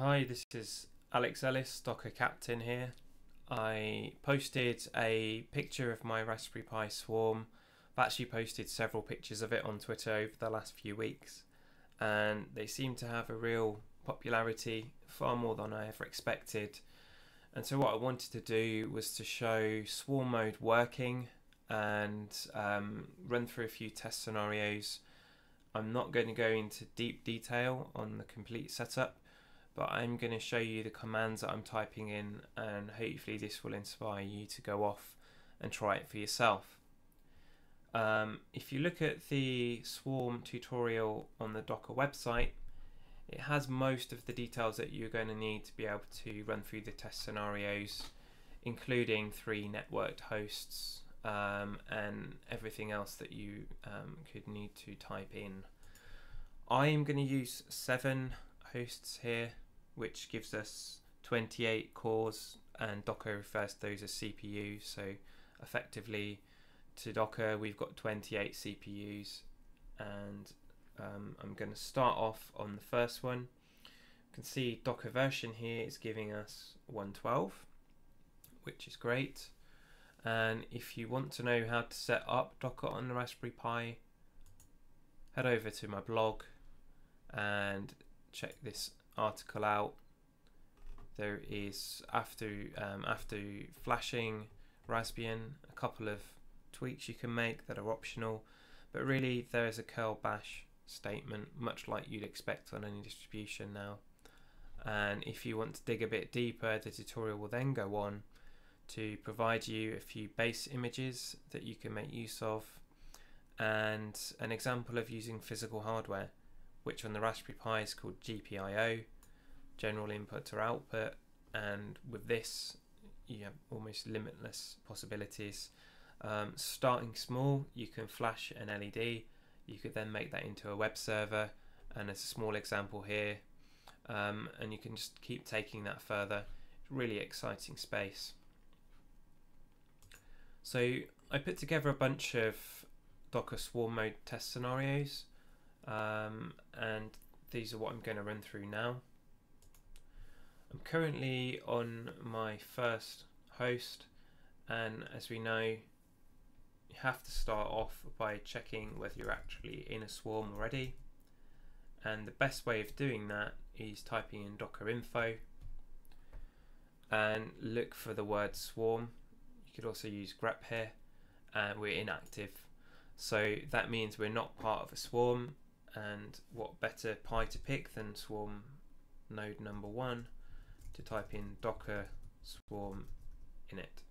Hi, this is Alex Ellis, Docker Captain here. I posted a picture of my Raspberry Pi Swarm. I've actually posted several pictures of it on Twitter over the last few weeks, and they seem to have a real popularity, far more than I ever expected. And so, what I wanted to do was to show Swarm mode working and um, run through a few test scenarios. I'm not going to go into deep detail on the complete setup but I'm going to show you the commands that I'm typing in and hopefully this will inspire you to go off and try it for yourself. Um, if you look at the Swarm tutorial on the Docker website, it has most of the details that you're going to need to be able to run through the test scenarios, including three networked hosts um, and everything else that you um, could need to type in. I am going to use seven hosts here which gives us 28 cores and Docker refers to those as CPUs. So effectively to Docker we've got 28 CPUs and um, I'm going to start off on the first one. You can see Docker version here is giving us 112 which is great and if you want to know how to set up Docker on the Raspberry Pi head over to my blog and check this article out. There is after um, after flashing Raspbian a couple of tweaks you can make that are optional, but really there is a curl bash statement much like you'd expect on any distribution now. And if you want to dig a bit deeper, the tutorial will then go on to provide you a few base images that you can make use of and an example of using physical hardware which on the Raspberry Pi is called GPIO, general input or output, and with this you have almost limitless possibilities. Um, starting small, you can flash an LED, you could then make that into a web server, and as a small example here, um, and you can just keep taking that further. Really exciting space. So I put together a bunch of Docker Swarm mode test scenarios um, and these are what I'm going to run through now. I'm currently on my first host and as we know you have to start off by checking whether you're actually in a swarm already. And the best way of doing that is typing in docker info and look for the word swarm. You could also use grep here and we're inactive. So that means we're not part of a swarm and what better Pi to pick than swarm node number one to type in docker swarm init.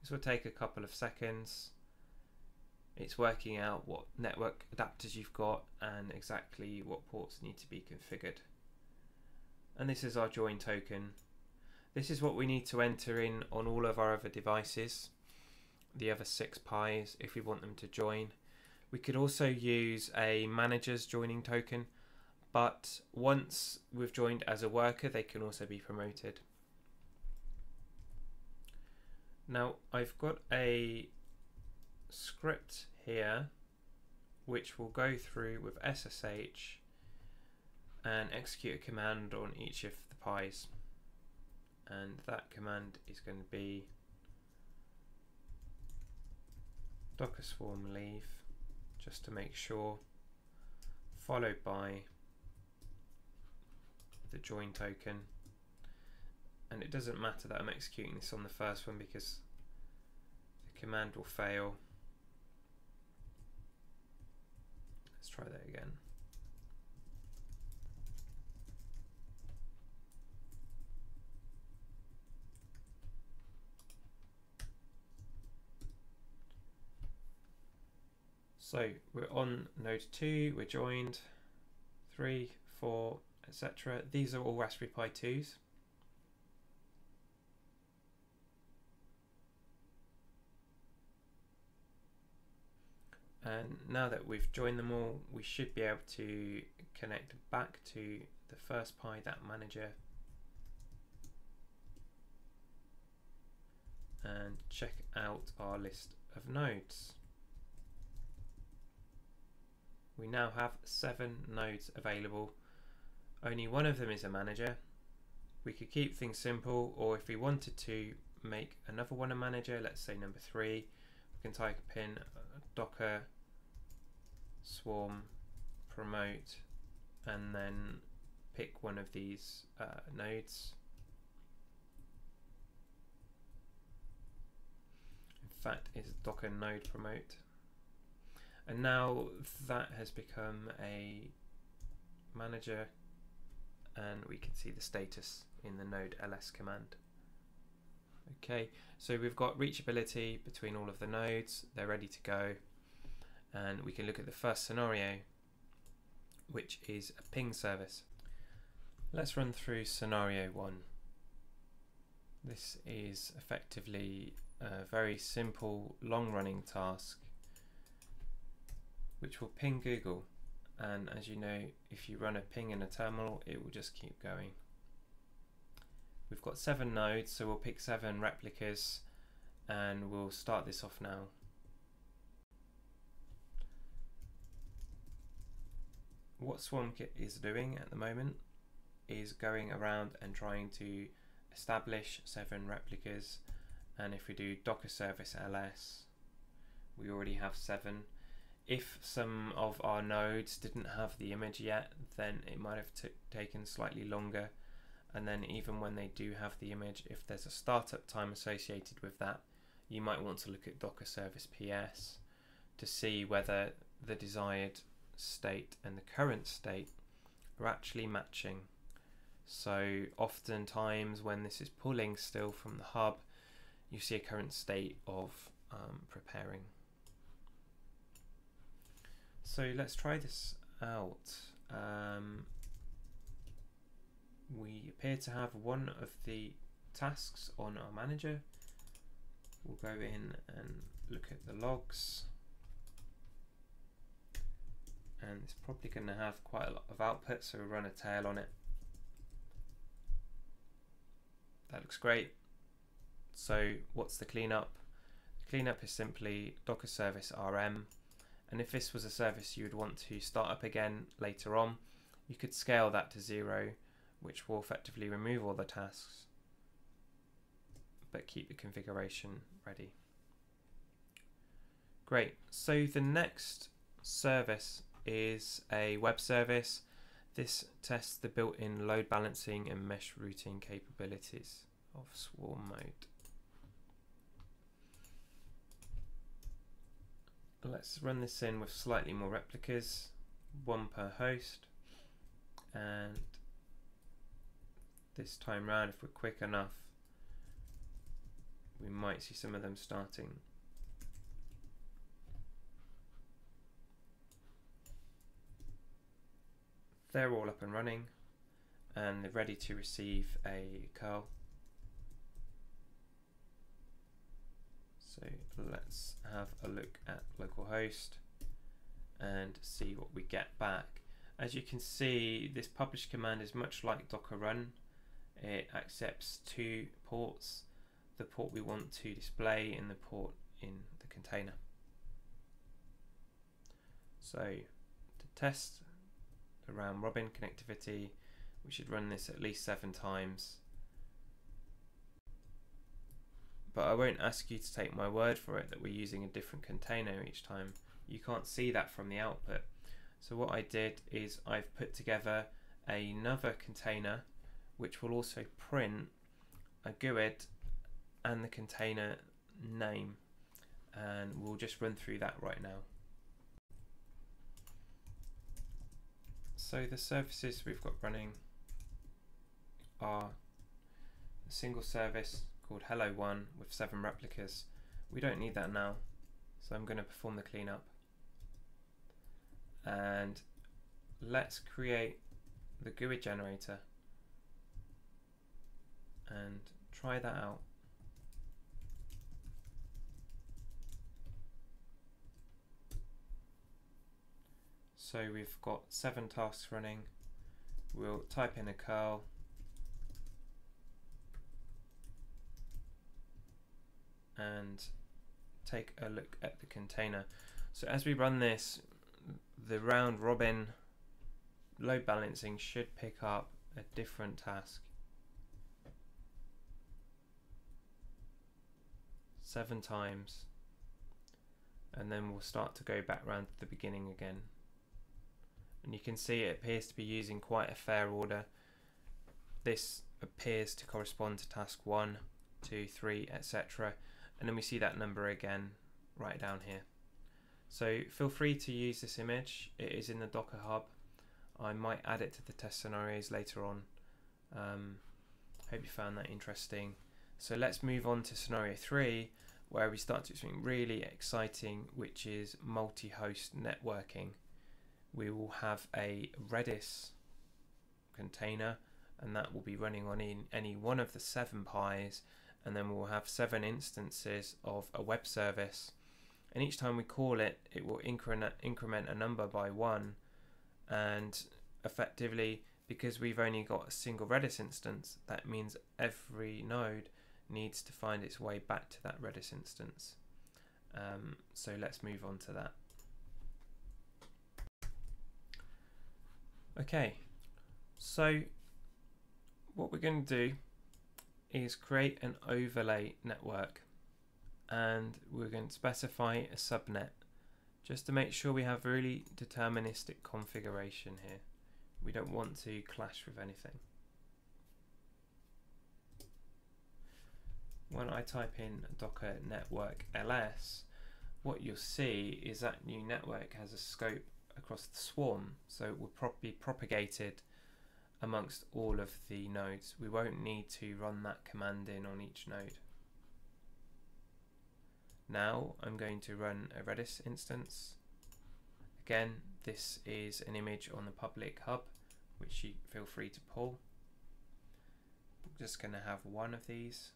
This will take a couple of seconds. It's working out what network adapters you've got and exactly what ports need to be configured. And this is our join token. This is what we need to enter in on all of our other devices, the other six pies, if we want them to join. We could also use a manager's joining token, but once we've joined as a worker, they can also be promoted. Now I've got a script here which will go through with SSH and execute a command on each of the pies and that command is going to be docker swarm leave just to make sure, followed by the join token. And it doesn't matter that I'm executing this on the first one because the command will fail. Let's try that again. So we're on node 2, we're joined, 3, 4, etc. These are all Raspberry Pi 2s. And now that we've joined them all, we should be able to connect back to the first Pi, that manager, and check out our list of nodes we now have seven nodes available. only one of them is a manager. We could keep things simple, or if we wanted to make another one a manager, let's say number three, we can type in docker swarm promote and then pick one of these uh, nodes. In fact, it's docker node promote. And now that has become a manager and we can see the status in the node ls command. Okay, so we've got reachability between all of the nodes, they're ready to go. And we can look at the first scenario, which is a ping service. Let's run through scenario one. This is effectively a very simple long running task which will ping Google and as you know if you run a ping in a terminal it will just keep going. We've got seven nodes so we'll pick seven replicas and we'll start this off now. What SwarmKit is doing at the moment is going around and trying to establish seven replicas and if we do docker service ls we already have seven if some of our nodes didn't have the image yet then it might have taken slightly longer. And then even when they do have the image if there's a startup time associated with that you might want to look at docker service ps to see whether the desired state and the current state are actually matching. So oftentimes when this is pulling still from the hub you see a current state of um, preparing so let's try this out um, we appear to have one of the tasks on our manager. We'll go in and look at the logs. And it's probably going to have quite a lot of output, so we'll run a tail on it. That looks great. So what's the cleanup? The cleanup is simply docker service rm. And if this was a service you would want to start up again later on, you could scale that to zero which will effectively remove all the tasks but keep the configuration ready. Great, so the next service is a web service. This tests the built-in load balancing and mesh routing capabilities of Swarm mode. Let's run this in with slightly more replicas, one per host, and this time round if we're quick enough we might see some of them starting. They're all up and running and they're ready to receive a curl so let's have a look at localhost and see what we get back. As you can see this publish command is much like docker run. It accepts two ports the port we want to display and the port in the container. So to test the round robin connectivity we should run this at least seven times but I won't ask you to take my word for it that we're using a different container each time. You can't see that from the output. So what I did is I've put together another container which will also print a GUID and the container name. And we'll just run through that right now. So the services we've got running are a single service called Hello One with seven replicas. We don't need that now, so I'm going to perform the cleanup. And let's create the GUI generator and try that out. So we've got seven tasks running. We'll type in a curl. And take a look at the container. So as we run this, the round robin load balancing should pick up a different task. Seven times. And then we'll start to go back round to the beginning again. And you can see it appears to be using quite a fair order. This appears to correspond to task one, two, three, etc. And then we see that number again right down here. So feel free to use this image. It is in the Docker Hub. I might add it to the test scenarios later on. Um, hope you found that interesting. So let's move on to scenario three, where we start to do something really exciting, which is multi-host networking. We will have a Redis container, and that will be running on in any one of the seven Pis, and then we'll have seven instances of a web service. And each time we call it, it will increment, increment a number by one. And effectively because we've only got a single Redis instance that means every node needs to find its way back to that Redis instance. Um, so let's move on to that. Okay. So what we're going to do is create an overlay network and we're going to specify a subnet just to make sure we have really deterministic configuration here. We don't want to clash with anything. When I type in docker network ls, what you'll see is that new network has a scope across the swarm, so it will be propagated amongst all of the nodes. We won't need to run that command in on each node. Now I'm going to run a Redis instance. Again, this is an image on the public hub, which you feel free to pull. I'm just going to have one of these.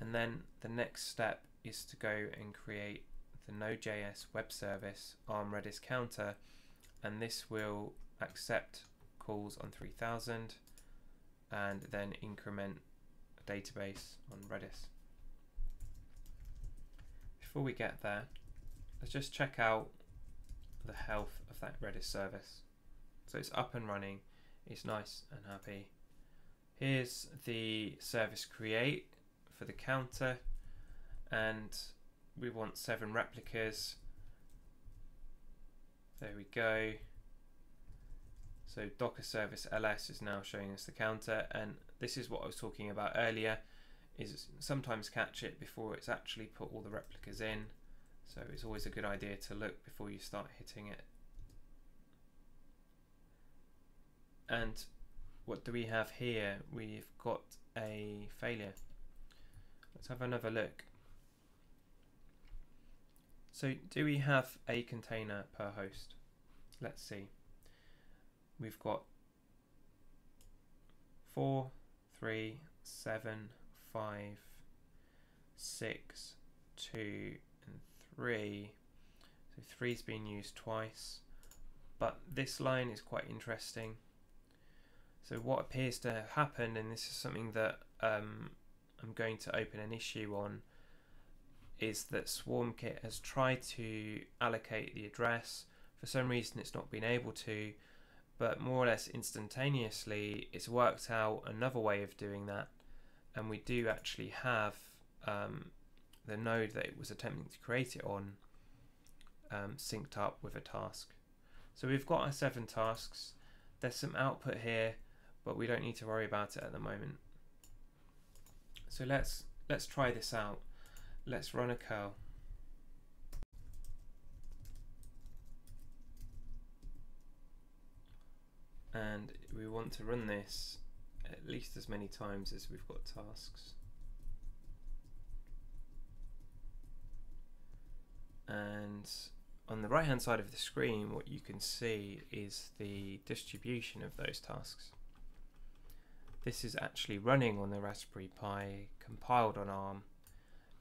And then the next step is to go and create the Node.js web service ARM Redis counter, and this will accept calls on 3000 and then increment a database on Redis before we get there, let's just check out the health of that Redis service. So it's up and running, it's nice and happy. Here's the service create for the counter and we want seven replicas. There we go. So Docker service ls is now showing us the counter and this is what I was talking about earlier is sometimes catch it before it's actually put all the replicas in. So it's always a good idea to look before you start hitting it. And what do we have here? We've got a failure. Let's have another look. So do we have a container per host? Let's see. We've got four, three, seven, five, six, two, and three. So three's been used twice, but this line is quite interesting. So what appears to have happened, and this is something that um, I'm going to open an issue on, is that SwarmKit has tried to allocate the address. For some reason, it's not been able to, but more or less instantaneously, it's worked out another way of doing that and we do actually have um, the node that it was attempting to create it on um, synced up with a task. So we've got our seven tasks. There's some output here, but we don't need to worry about it at the moment. So let's let's try this out. Let's run a curl. And we want to run this at least as many times as we've got tasks. And on the right hand side of the screen what you can see is the distribution of those tasks. This is actually running on the Raspberry Pi compiled on ARM.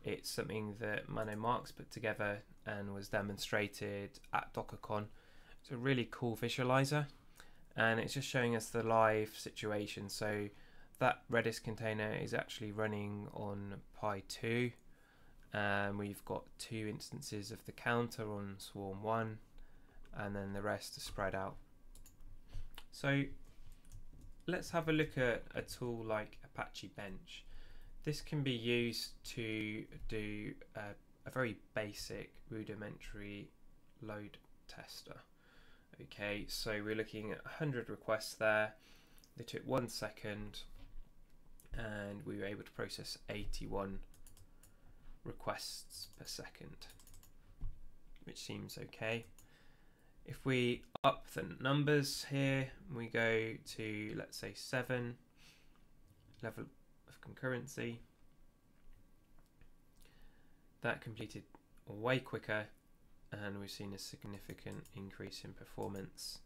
It's something that Mano Marks put together and was demonstrated at DockerCon. It's a really cool visualizer and it's just showing us the live situation. So that Redis container is actually running on Pi 2 and we've got two instances of the counter on Swarm 1 and then the rest are spread out. So let's have a look at a tool like Apache Bench. This can be used to do a, a very basic rudimentary load tester. Okay, so we're looking at 100 requests there. They took one second and we were able to process 81 requests per second, which seems okay. If we up the numbers here, we go to, let's say, 7 level of concurrency. That completed way quicker and we've seen a significant increase in performance.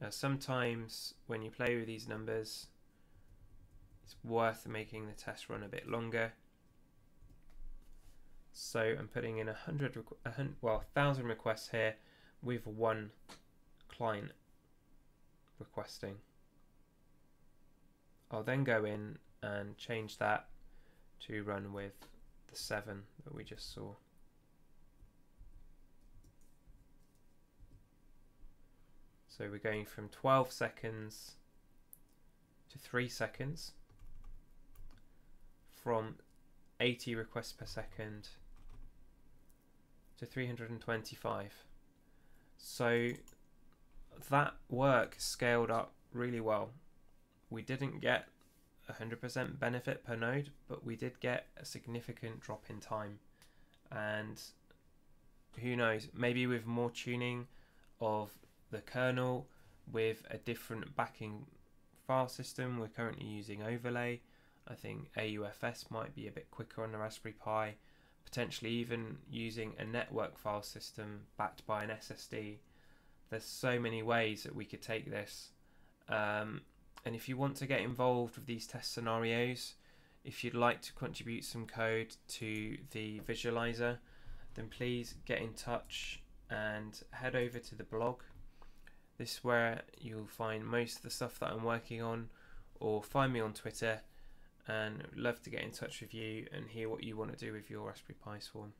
Now sometimes when you play with these numbers it's worth making the test run a bit longer. So I'm putting in a hundred, well, thousand requests here with one client requesting. I'll then go in and change that to run with the seven that we just saw. So we're going from 12 seconds to 3 seconds from 80 requests per second to 325. So that work scaled up really well. We didn't get 100% benefit per node, but we did get a significant drop in time. And who knows, maybe with more tuning of the kernel with a different backing file system, we're currently using overlay. I think AUFS might be a bit quicker on the Raspberry Pi potentially even using a network file system backed by an SSD. There's so many ways that we could take this. Um, and if you want to get involved with these test scenarios, if you'd like to contribute some code to the visualizer, then please get in touch and head over to the blog. This is where you'll find most of the stuff that I'm working on, or find me on Twitter and love to get in touch with you and hear what you want to do with your Raspberry Pi Swarm.